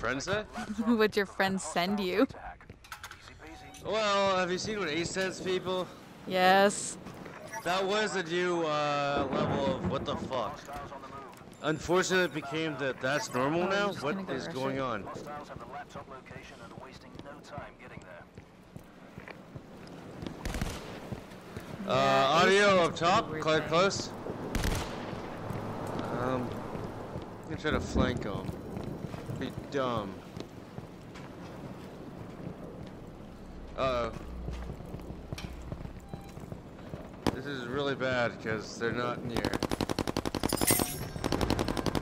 friend say? What'd your friends send you? Well, have you seen what Ace sends people? Yes. That was a new uh, level of what the fuck. Unfortunately, it became that that's normal Oh, now. I'm What go is rush going on? Hostiles have the laptop location and are wasting no time getting there. Uh, audio up top, quite close. Um, I'm gonna try to flank him. Be dumb. Uh oh. This is really bad because they're not near.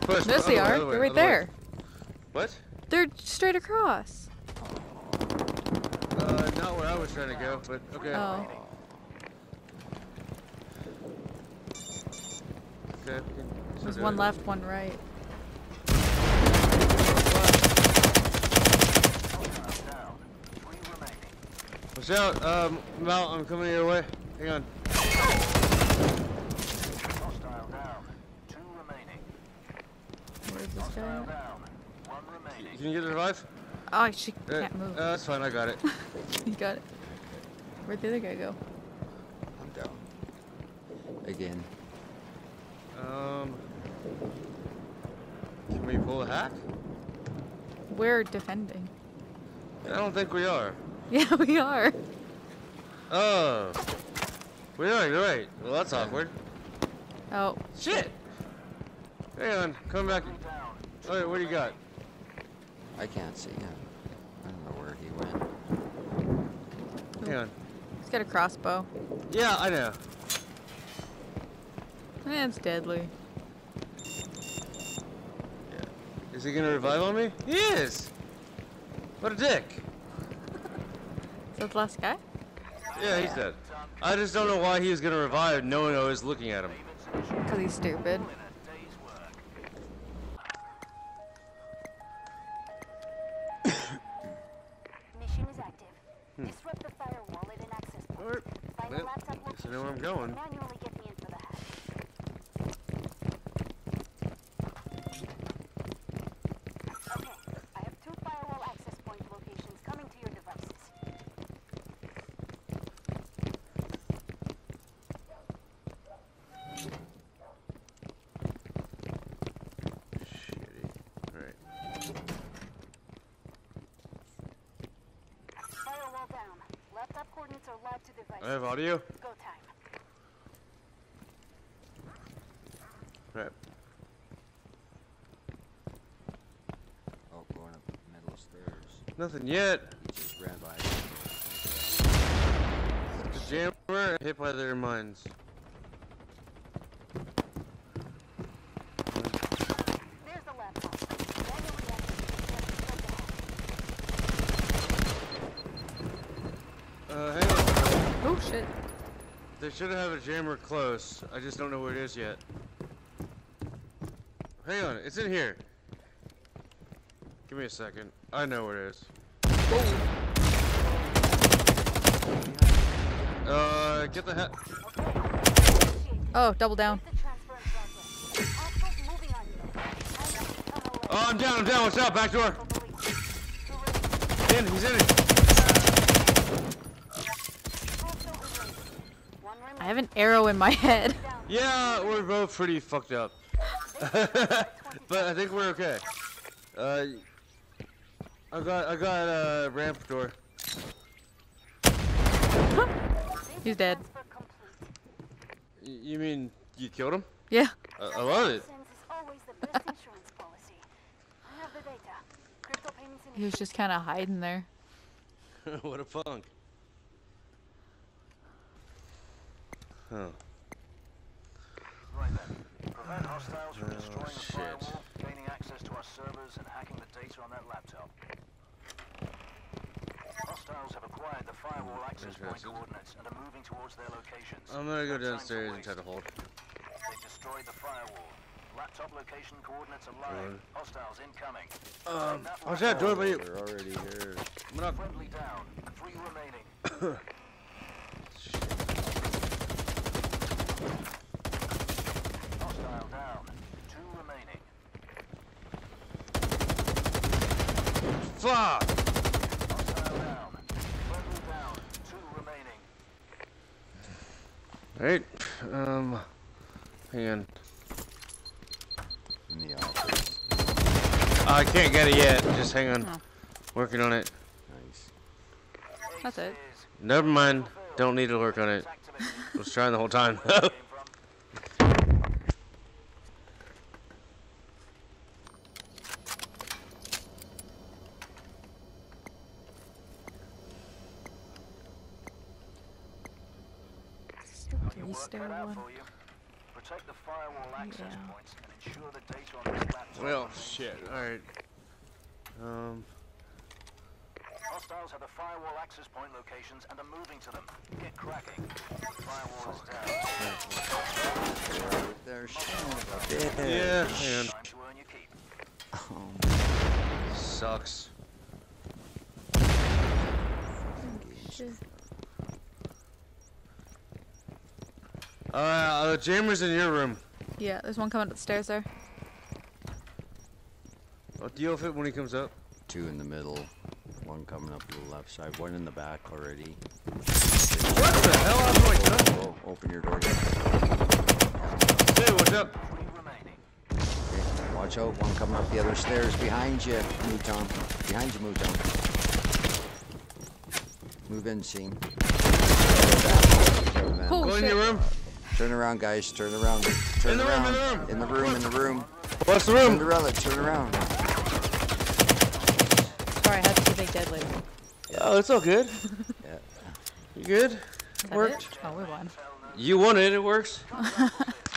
Push. Yes, they are. way, They're right other way. there. What? They're straight across. Uh, not where I was trying to go, but okay. Oh. Okay. There's one left, one right. Hostiles down. Three remaining. Watch out, um, Mal, I'm coming your way. Hang on. Hostile down. Two remaining. Where's this guy? down. One remaining. Can you get the revive? Oh, she Uh, can't move. Uh, that's fine, I got it. you got it. Where'd the other guy go? I'm down. Again. Um, can we pull a hack? We're defending. I don't think we are. Yeah, we are. Oh. We are, you're right. Well, that's awkward. Oh, Shit! Hang on, come back. Three down. Two Alright, what do you got? I can't see him. I don't know where he went. Hang on. he's got a crossbow. Yeah, I know. It's deadly. Yeah. Is he gonna revive on me? He is! What a dick. Is that the last guy? Yeah, he's dead. I just don't know why he was gonna revive knowing I was looking at him. Because he's stupid. In a. Mission is active. Disrupt the firewall at an access point. Find Well, a laptop guess I know where I'm going. and manually get me in for the hack. Okay, I have two firewall access point locations coming to your devices. Shitty. Alright. Firewall down. Laptop coordinates are live to devices. I have audio? Go time. Right. Oh, going up the middle stairs. Nothing yet. He just ran by. The jammer hit by their mines. There's the laptop. Manually access the Uh, hang on. Oh, shit. They should have a jammer close. I just don't know where it is yet. Hang on, it's in here. Give me a second. I know where it is. Uh, get the heck. Oh, double down. the transfer in progress. Hostiles moving on you. Access tunnel Oh, I'm down, I'm down. What's up? Back door. police. In, he's in it. Hostile erased. One I have an arrow in my head. Yeah, we're both pretty fucked up. but I think we're okay. Uh, I got, I got a ramp door. He's dead. Transfer complete. Y- you mean you killed him? Yeah. I, I love it. Sense is always the best insurance policy. I have the data. Crypto payments He was just kind of hiding there. what a punk. Huh. Right then. Prevent hostiles from Oh, destroying the shit. firewall, gaining access to our servers, and hacking the data on that laptop. Hostiles have acquired the firewall access point coordinates and are moving towards their locations. I'm gonna go No time to downstairs and try to hold. They destroyed the firewall. Laptop location coordinates are live. Good. Hostiles incoming. Um, Take that watch out, door by you. They're already here. I'm up. Friendly down. Three remaining. Hostile down. Two remaining. Fuck! Hostile down. Friendly down. Two remaining. Alright. Um. Hang on. In the office. I can't get it yet. Just hang on. Oh. Working on it. Nice. That's it. Never mind. Don't need to work on it. Activated. I was trying the whole time. Came from. Three Work stair cut out one. for you. Protect the firewall access Yeah. points and ensure the data on this laptop. well, shit. Alright. Um. Hostiles have the firewall access point locations and are moving to them. Get cracking. Firewall is down. There, son of a bitch. Yeah, hang on. Time to earn your keep. Oh, Sucks. Uh, uh, Jammer's in your room. Yeah, there's one coming up the stairs there. I'll deal with it when he comes up. Two in the middle. One coming up to the left side. One in the back already. What the hell? I'm like, huh? Whoa, open your door. Hey, what's up? Three remaining. Okay, watch out. One coming up the other stairs behind you, Mouton. Behind you, Mouton. Move in, scene. Oh, Go in shit. your room. Turn around, guys. Turn around. Turn In the room, in the room. In the room. In the room. What's the room? Cinderella, turn around. I had to big dead lady. Oh, it's all good. Yeah. You good? Worked. it? Oh, we won. You won it. It works.